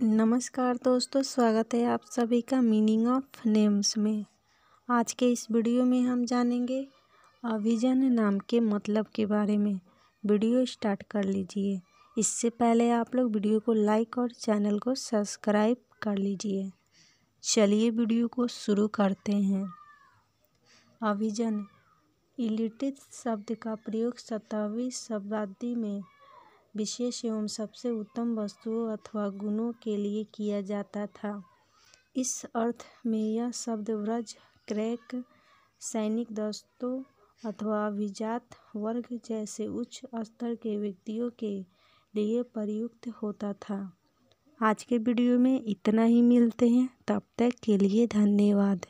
नमस्कार दोस्तों, स्वागत है आप सभी का मीनिंग ऑफ़ नेम्स में। आज के इस वीडियो में हम जानेंगे अभिजन नाम के मतलब के बारे में। वीडियो स्टार्ट कर लीजिए। इससे पहले आप लोग वीडियो को लाइक और चैनल को सब्सक्राइब कर लीजिए। चलिए वीडियो को शुरू करते हैं। अभिजन इलिटित शब्द का प्रयोग सत्रहवीं शताब्दी में विशेष एवं सबसे उत्तम वस्तुओं अथवा गुणों के लिए किया जाता था। इस अर्थ में यह शब्द व्रज, क्रैक, सैनिक दस्तों अथवा अभिजात वर्ग जैसे उच्च स्तर के व्यक्तियों के लिए प्रयुक्त होता था। आज के वीडियो में इतना ही, मिलते हैं तब तक के लिए धन्यवाद।